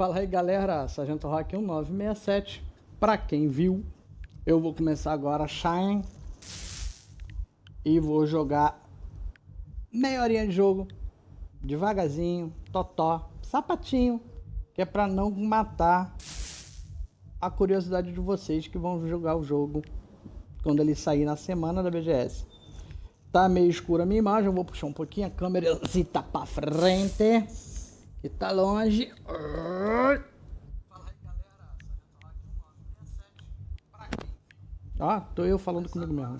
Fala aí galera, Sargento Rock 1967. Pra quem viu, eu vou começar agora Shine e vou jogar meia horinha de jogo, devagarzinho, totó, sapatinho, que é pra não matar a curiosidade de vocês que vão jogar o jogo quando ele sair na semana da BGS. Tá meio escura a minha imagem, eu vou puxar um pouquinho a câmera tá pra frente, que tá longe. Ah, tô eu falando comigo mesmo.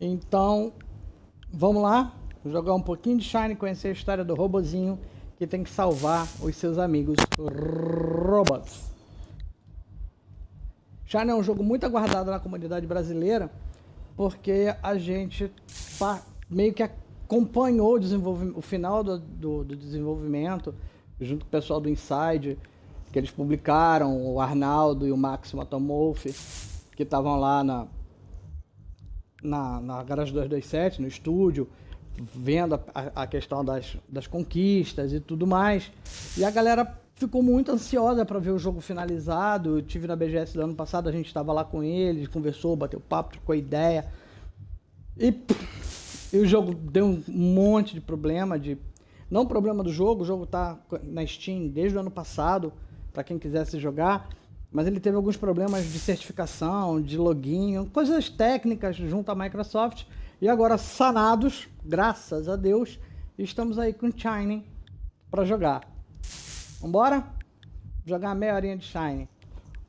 Então, vamos lá, jogar um pouquinho de Shine, conhecer a história do robozinho que tem que salvar os seus amigos robots. Shine é um jogo muito aguardado na comunidade brasileira, porque a gente meio que acompanhou o, o final do, do, do, desenvolvimento, junto com o pessoal do Inside, que eles publicaram, o Arnaldo e o Max Matomolfi, que estavam lá na, na, na Garage 227, no estúdio, vendo a, a questão das, das conquistas e tudo mais. E a galera ficou muito ansiosa para ver o jogo finalizado. Eu tive na BGS do ano passado, a gente estava lá com eles, conversou, bateu papo, trocou ideia. E, e, o jogo deu um monte de problema, de não problema do jogo, o jogo está na Steam desde o ano passado, para quem quisesse jogar, mas ele teve alguns problemas de certificação, de login, coisas técnicas junto à Microsoft. E agora sanados, graças a Deus, estamos aí com Shining para jogar. Vambora? Jogar meia horinha de Shine.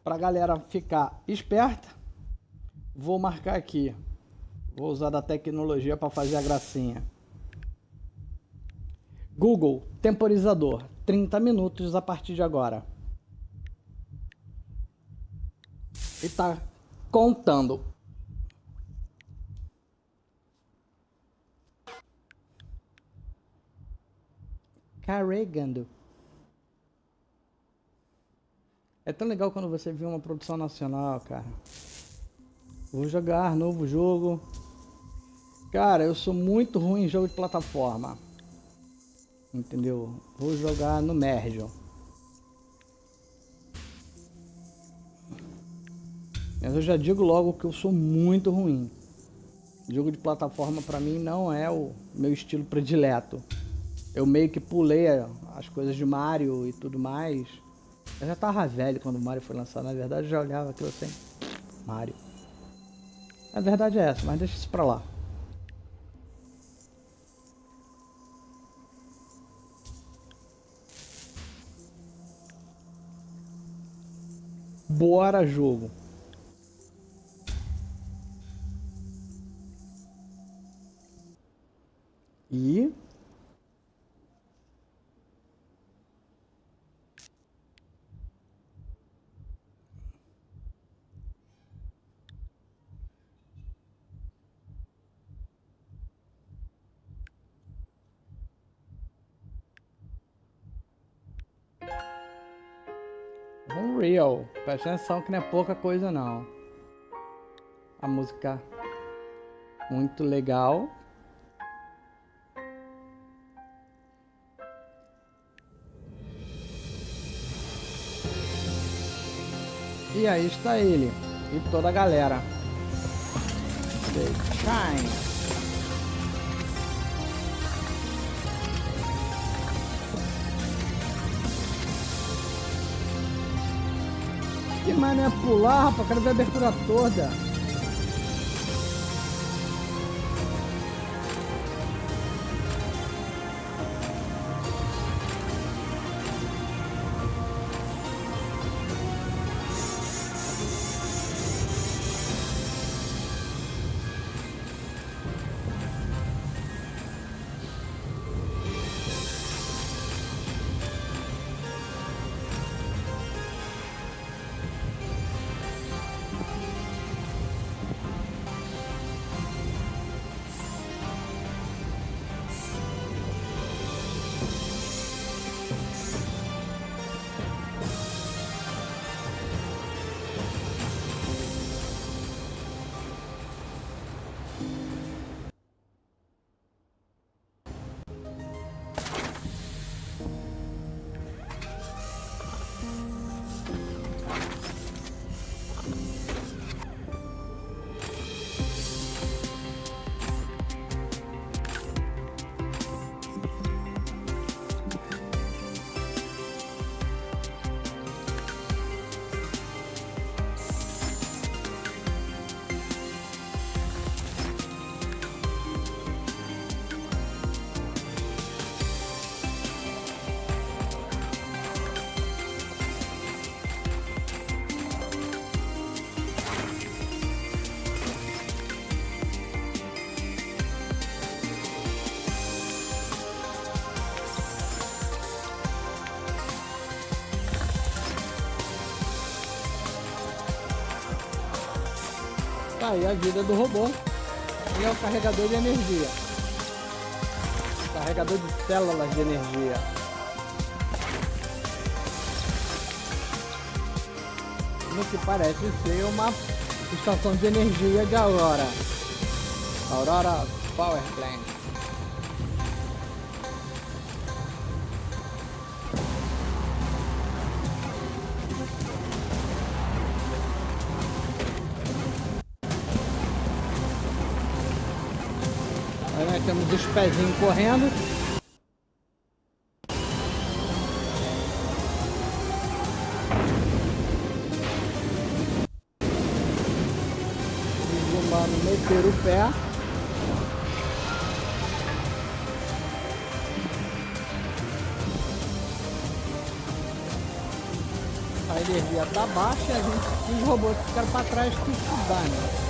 Pra galera ficar esperta, vou marcar aqui. Vou usar da tecnologia para fazer a gracinha. Google, temporizador, 30 minutos a partir de agora. E tá contando. Carregando. É tão legal quando você vê uma produção nacional, cara. Vou jogar novo jogo. Cara, eu sou muito ruim em jogo de plataforma. Entendeu? Vou jogar no Merge. Mas eu já digo logo que eu sou muito ruim. Jogo de plataforma para mim não é o meu estilo predileto. Eu meio que pulei as coisas de Mario e tudo mais. Eu já tava velho quando o Mario foi lançado, na verdade eu já olhava aquilo assim. Mario. A verdade é essa, mas deixa isso pra lá. Bora jogo. Presta atenção que não é pouca coisa não. A música muito legal. E aí está ele e toda a galera. Shine. Que mané pular, rapaz, quero ver a abertura toda. Aí a vida do robô. E é o carregador de energia. Carregador de células de energia. No que parece ser uma estação de energia de Aurora. Aurora Power Plant. Os pezinhos correndo. Os humanos meter o pé. A energia tá baixa e a gente, os robôs ficaram para trás que se dane.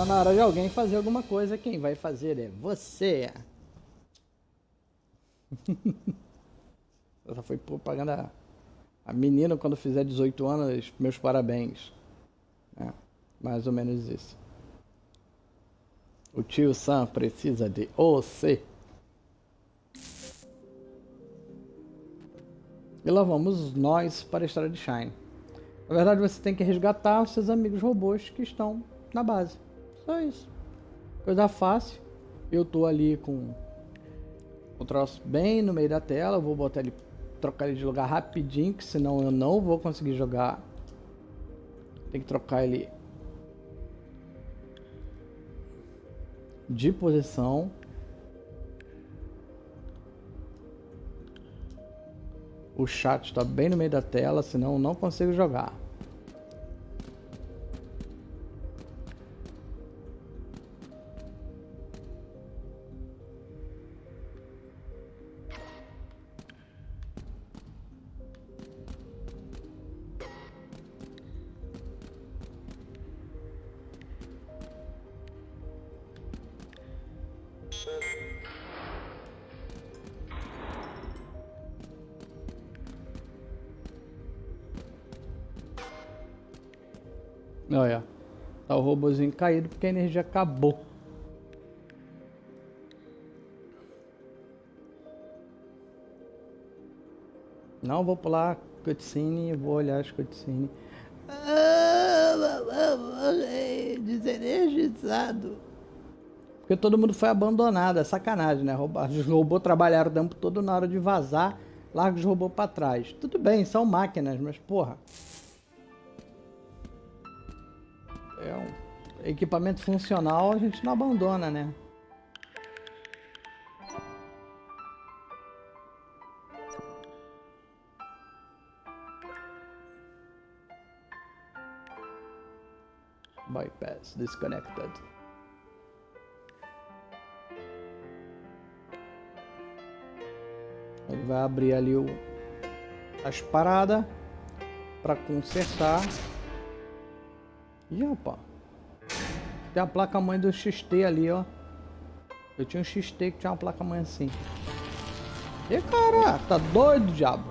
Está na hora de alguém fazer alguma coisa. Quem vai fazer é você. Essa foi propaganda. A menina, quando fizer 18 anos, meus parabéns. É, mais ou menos isso. O tio Sam precisa de você. E lá vamos nós para a história de Shine. Na verdade, você tem que resgatar os seus amigos robôs que estão na base. Só isso. Coisa fácil. Eu tô ali com o troço bem no meio da tela. Vou botar ele, trocar ele de lugar rapidinho, que senão eu não vou conseguir jogar. Tem que trocar ele de posição. O chat está bem no meio da tela, senão eu não consigo jogar. Olha, tá o robozinho caído porque a energia acabou. Não vou pular cutscene, vou olhar as cutscene. Desenergizado. Porque todo mundo foi abandonado, é sacanagem, né? Os robôs trabalharam o tempo todo na hora de vazar, larga os robôs pra trás. Tudo bem, são máquinas, mas porra. Equipamento funcional, a gente não abandona, né? Bypass disconnected. Ele vai abrir ali o, as paradas para consertar. Ih, rapaz. Tem a placa-mãe do XT ali, ó. Eu tinha um XT que tinha uma placa-mãe assim. E cara, tá doido, diabo?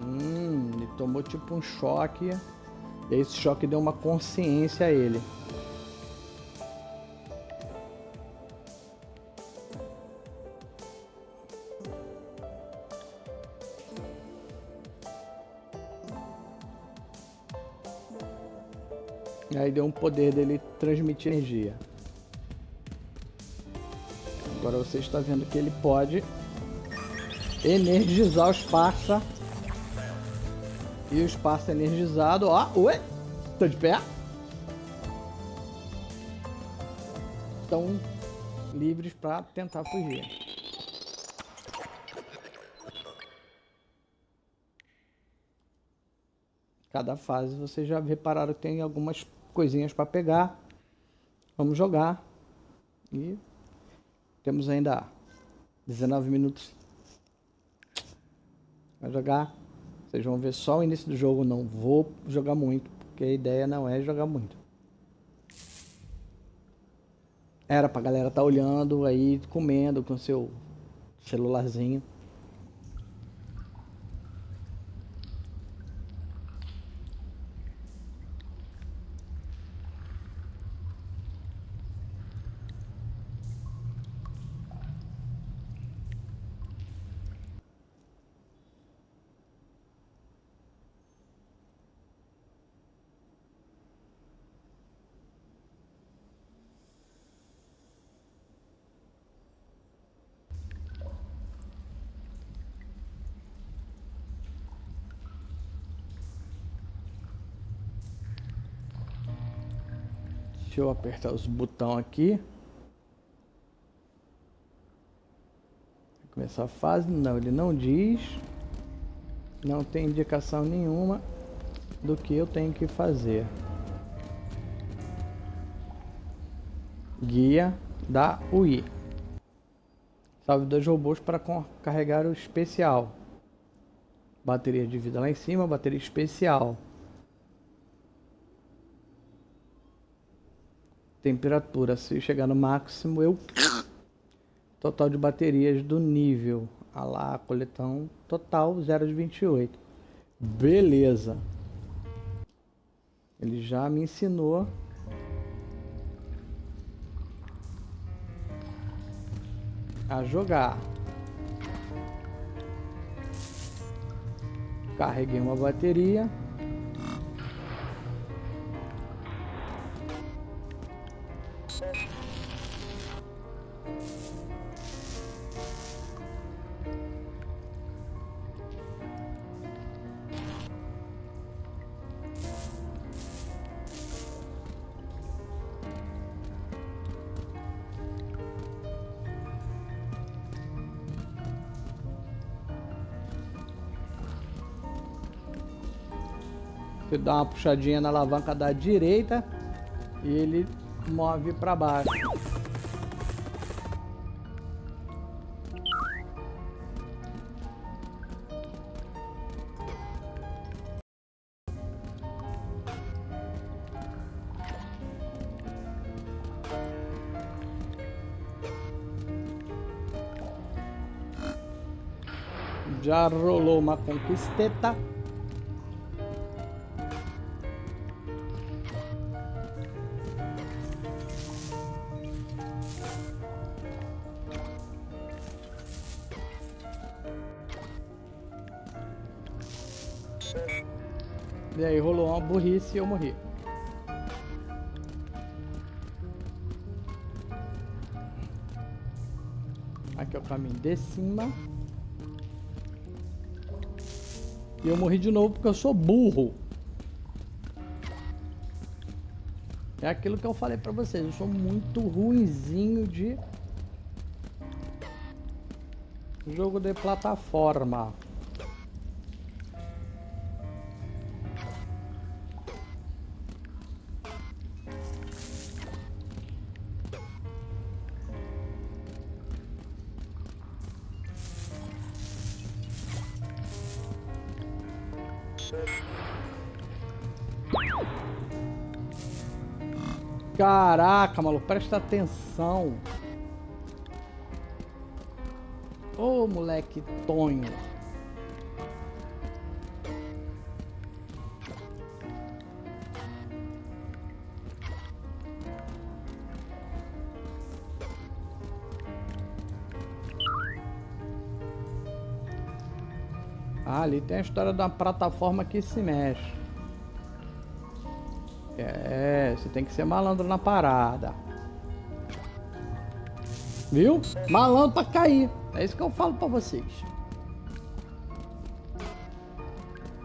Hum, ele tomou tipo um choque. E esse choque deu uma consciência a ele. Aí deu um poder dele transmitir energia. Agora você está vendo que ele pode energizar os parça. E os parça energizado, ó, ué, tô de pé. Estão livres para tentar fugir. Cada fase vocês já repararam que tem algumas coisinhas para pegar. Vamos jogar. E temos ainda 19 minutos. Vai jogar. Vocês vão ver só o início do jogo. Não vou jogar muito, porque a ideia não é jogar muito. Era pra galera estar tá olhando aí, comendo com seu celularzinho. Deixa eu apertar os botões aqui. Começar a fase? Não, ele não diz. Não tem indicação nenhuma do que eu tenho que fazer. Guia da UI. Salve dois robôs para carregar o especial. Bateria de vida lá em cima, bateria especial. Temperatura. Se chegar no máximo, eu. Total de baterias do nível. A lá, coletão total 0 de 28. Beleza. Ele já me ensinou. A jogar. Carreguei uma bateria. Você dá uma puxadinha na alavanca da direita e ele move para baixo. Já rolou uma conquisteta. E aí rolou uma burrice e eu morri. Aqui é o caminho de cima. E eu morri de novo porque eu sou burro. É aquilo que eu falei pra vocês. Eu sou muito ruinzinho de jogo de plataforma. Caraca, maluco, presta atenção. Ô, oh, moleque tonho. Ah, ali tem a história da plataforma que se mexe. É, você tem que ser malandro na parada. Viu? Malandro pra cair. É isso que eu falo pra vocês.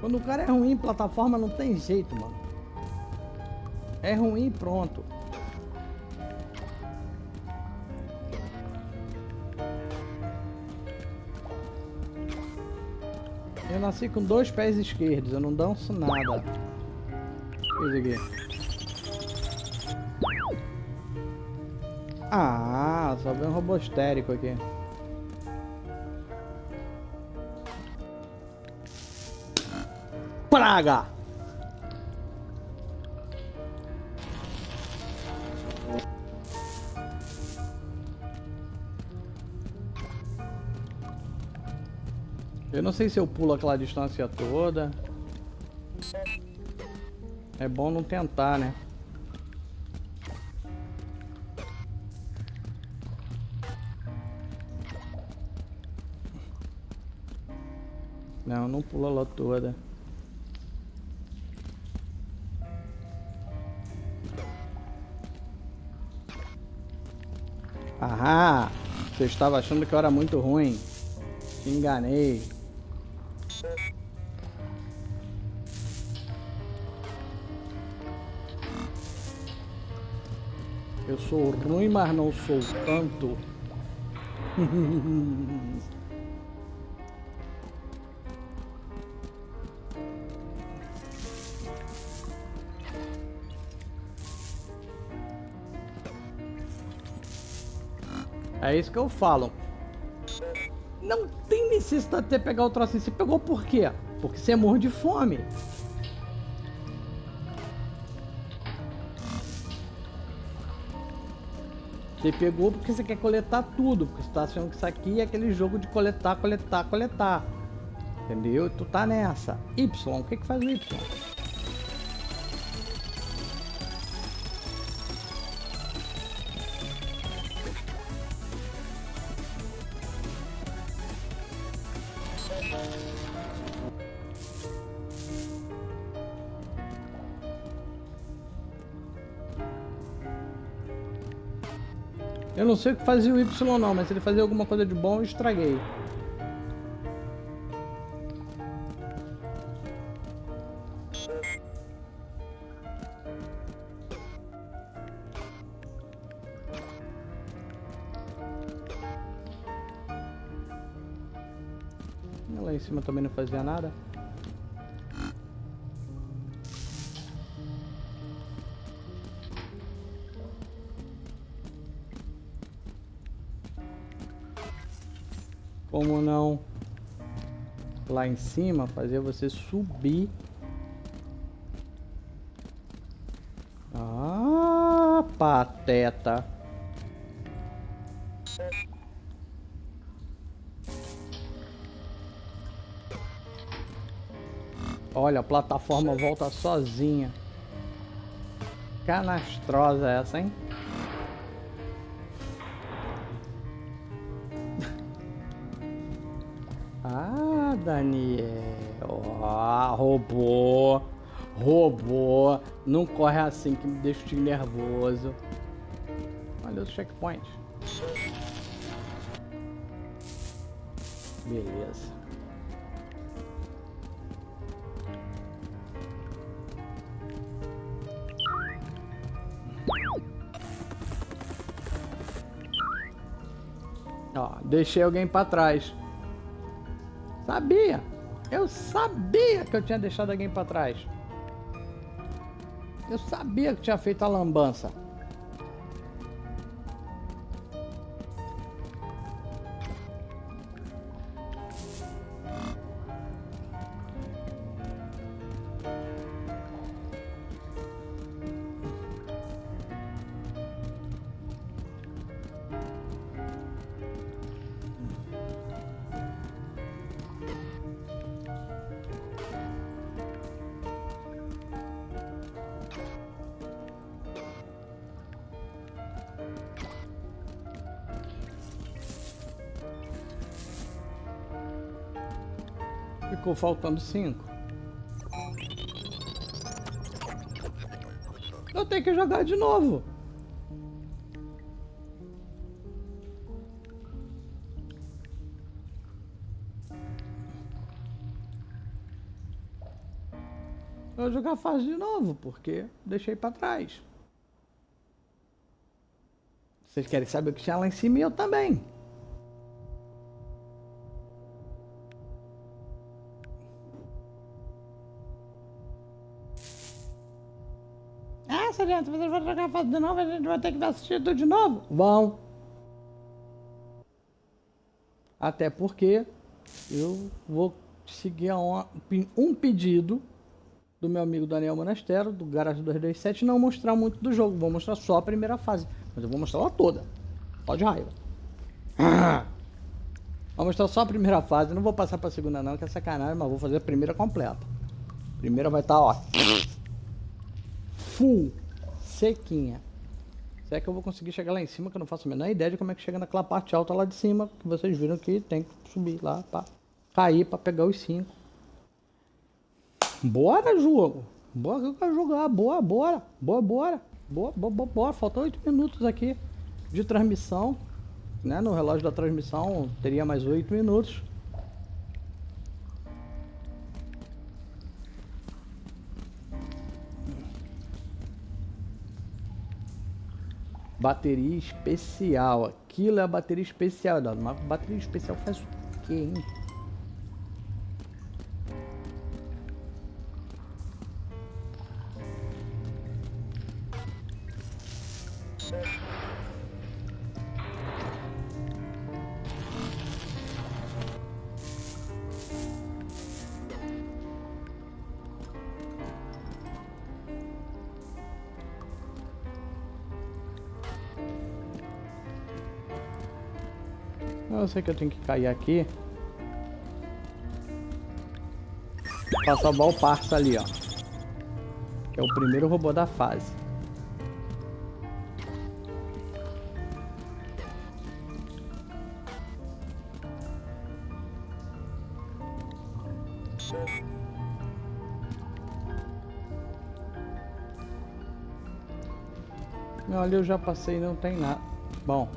Quando o cara é ruim em plataforma, não tem jeito, mano. É ruim e pronto. Eu nasci com dois pés esquerdos, eu não danço nada. Isso aqui. Ah, só vem um robô estérico aqui. Praga! Eu não sei se eu pulo aquela distância toda. É bom não tentar, né? Não, não pula lá toda. Ah, você estava achando que eu era muito ruim. Te enganei. Eu sou ruim, mas não sou tanto. É isso que eu falo. Não tem necessidade de você pegar o troço. Você pegou por quê? Porque você morre de fome. Você pegou porque você quer coletar tudo. Porque você tá achando que isso aqui é aquele jogo de coletar, coletar, coletar. Entendeu? Tu tá nessa. Y, o que que faz o Y? Não sei o que fazia o Y não, mas se ele fazia alguma coisa de bom, eu estraguei. Lá em cima também não fazia nada. Como não lá em cima fazer você subir. Ah, pateta. Olha, a plataforma volta sozinha. Canastrosa essa, hein? Ah, Daniel. Ah, robô. Robô. Não corre assim que me deixa nervoso. Olha os checkpoints. Beleza. Ó, deixei alguém para trás. Sabia. Eu sabia que eu tinha deixado alguém para trás. Eu sabia que tinha feito a lambança. Ficou faltando cinco. Eu tenho que jogar de novo. Eu vou jogar fase de novo, porque deixei pra trás. Vocês querem saber o que tinha lá em cima e eu também. Gente, vocês vão jogar fase de novo, a gente vai ter que assistir tudo de novo? Vão. Até porque eu vou seguir um pedido do meu amigo Daniel Monastero, do Garage 227, não mostrar muito do jogo. Vou mostrar só a primeira fase. Mas eu vou mostrar ela toda. Pode raiva. Vamos mostrar só a primeira fase. Não vou passar pra segunda não, que é sacanagem, mas vou fazer a primeira completa. A primeira vai estar, tá, ó. Full. Sequinha. Será que eu vou conseguir chegar lá em cima, que eu não faço a menor ideia de como é que chega naquela parte alta lá de cima, que vocês viram que tem que subir lá pra cair pra pegar os cinco. Bora, jogo! Bora eu quero jogar, bora, bora, bora, bora, bora, bora, bora, faltam oito minutos aqui de transmissão né, no relógio da transmissão teria mais 8 minutos. Bateria especial. Aquilo é a bateria especial. Mas bateria especial faz o quê, hein? Eu sei que eu tenho que cair aqui. Pra salvar o parça ali, ó. Que é o primeiro robô da fase. Olha, eu já passei não tem nada. Bom,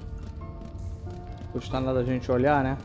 custa nada a gente olhar, né?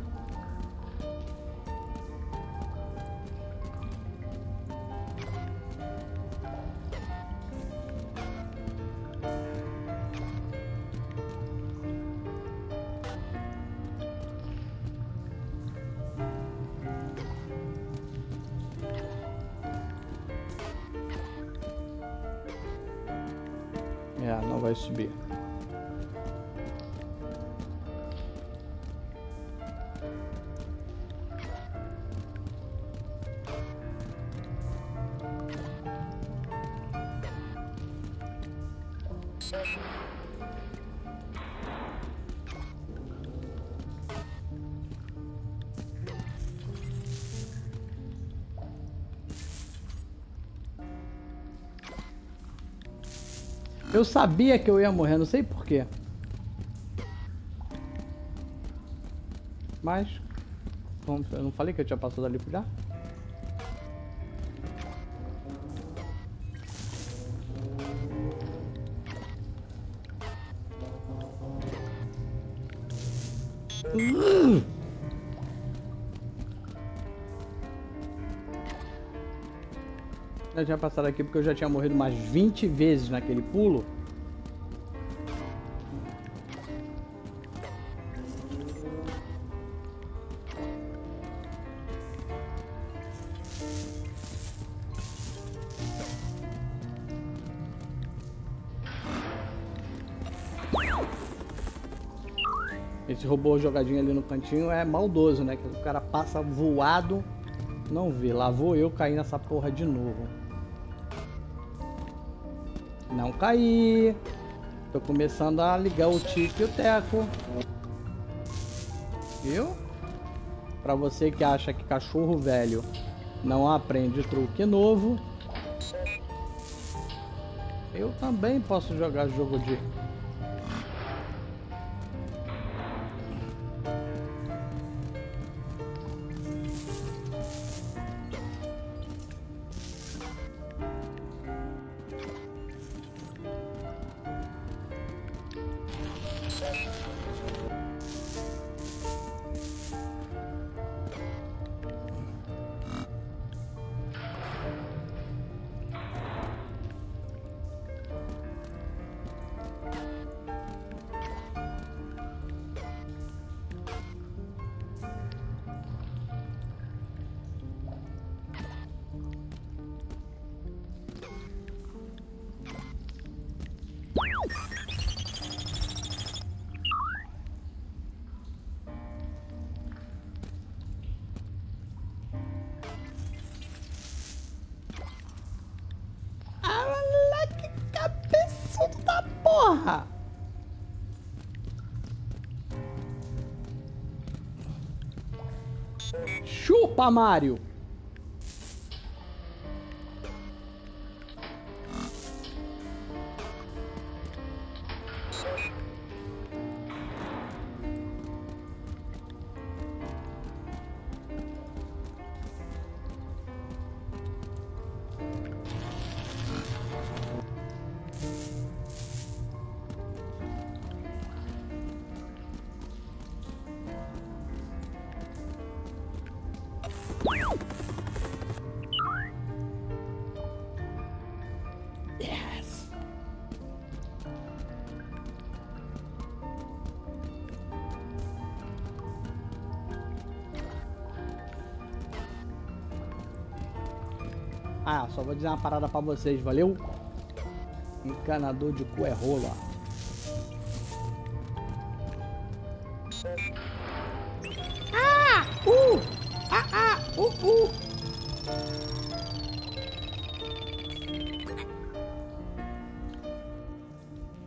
Eu sabia que eu ia morrer, não sei porquê. Mas, eu não falei que eu tinha passado ali por já? Tinha passado aqui porque eu já tinha morrido umas 20 vezes naquele pulo. Esse robô jogadinho ali no cantinho é maldoso, né? Que o cara passa voado, não vê. Lá vou eu cair nessa porra de novo. Não caí. Tô começando a ligar o tique e o teco. Viu? Pra você que acha que cachorro velho não aprende truque novo. Eu também posso jogar jogo de Chupa, Ah, só vou dizer uma parada pra vocês, valeu? Encanador de cu é rola. Ah! Uh! Ah, ah! Uh, uh!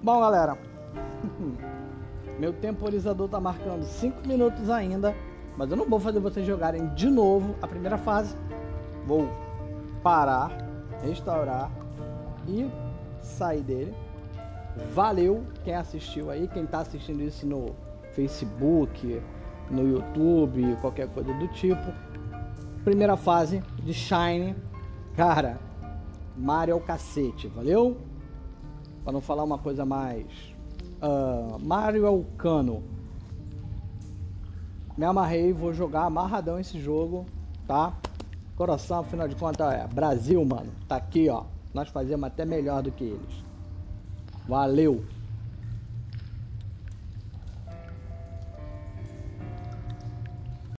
Bom, galera. Meu temporizador tá marcando 5 minutos ainda. Mas eu não vou fazer vocês jogarem de novo a primeira fase. Vou parar, restaurar e sair dele. Valeu quem assistiu aí, quem tá assistindo isso no Facebook, no YouTube, qualquer coisa do tipo. Primeira fase de Shine. Cara, Mario é o cacete, valeu? Pra não falar uma coisa mais. Uh, Mario é o cano. Me amarrei, vou jogar amarradão esse jogo, tá? Coração, afinal de contas, é Brasil, mano. Tá aqui, ó. Nós fazemos até melhor do que eles. Valeu!